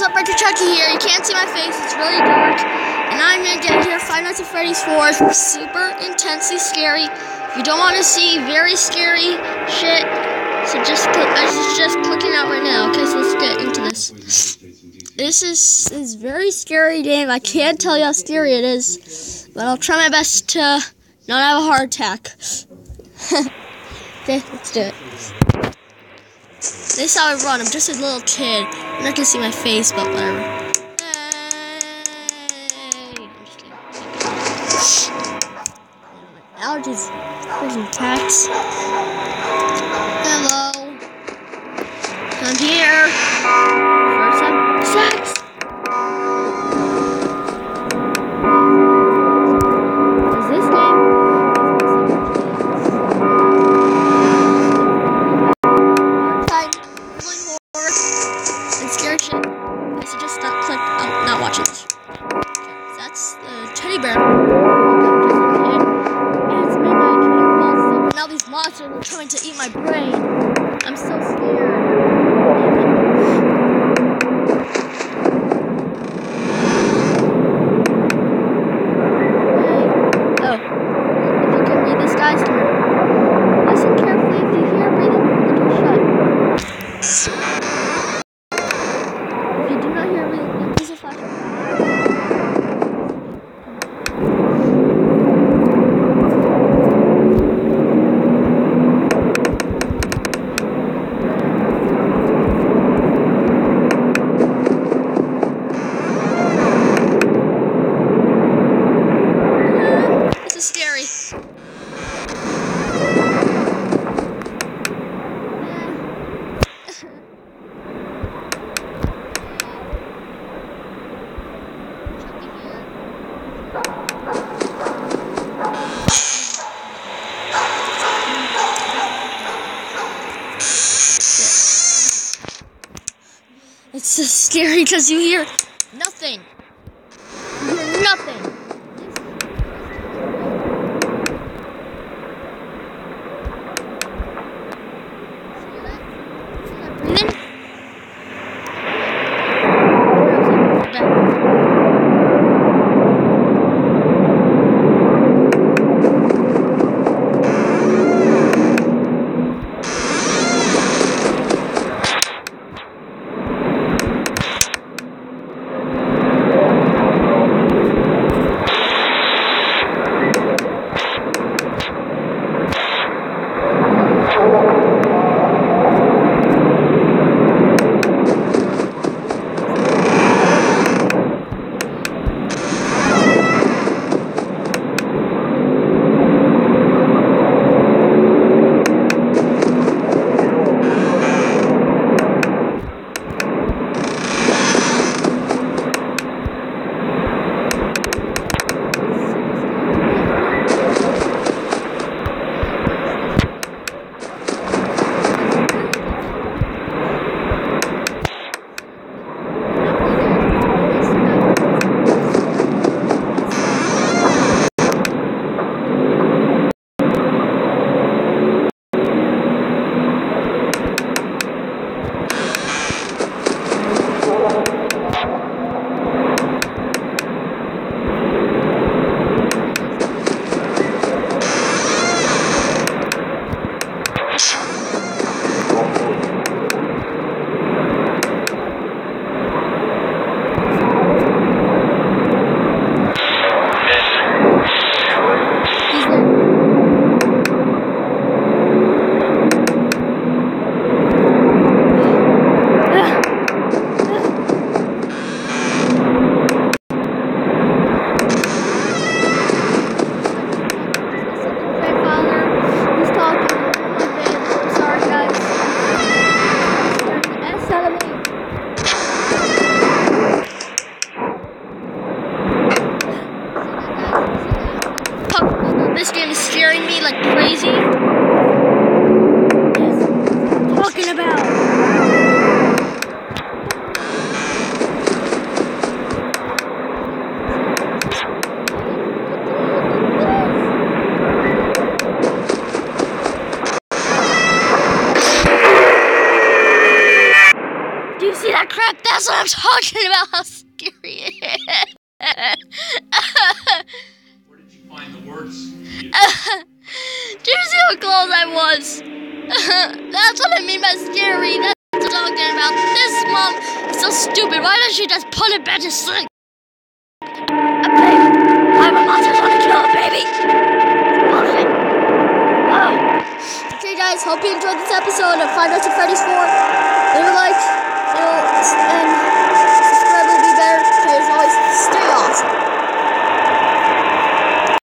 Dr. Chucky here. You can't see my face, it's really dark. And I'm gonna get here Five Nights at Freddy's 4. It's super intensely scary. If you don't want to see very scary shit, so just I just just clicking out right now. Okay, so let's get into this. This is is very scary game. I can't tell you how scary it is, but I'll try my best to not have a heart attack. okay, let's do it. This is how I run. I'm just a little kid. You're not gonna see my face, but whatever. Hey. Allergies. Freaking cats. Hello. I'm here. Mix. It's so scary because you hear nothing. Crap? that's what I'm talking about. How scary it is. Where did you find the words? You- Do you see how close I was? That's what I mean by scary. That's what I'm talking about. This mom is so stupid. Why doesn't she just put it back to sleep? A baby. I'm a monster trying to kill a baby. Oh. Okay, guys. Hope you enjoyed this episode of Five Nights at Freddy's 4. Leave a like. And